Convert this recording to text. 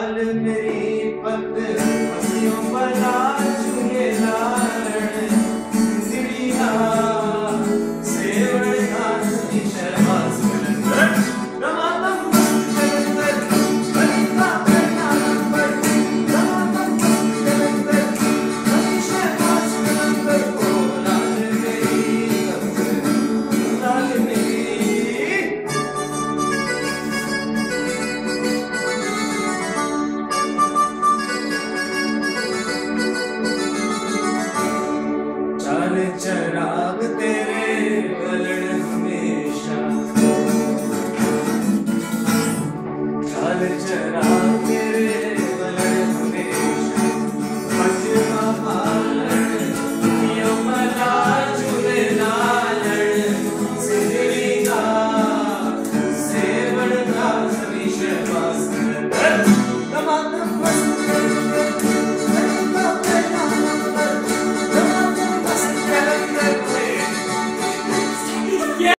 डाल मेरी पत हंसियों बना चराग तेरे पलड़ हमेशा। ढाल चराग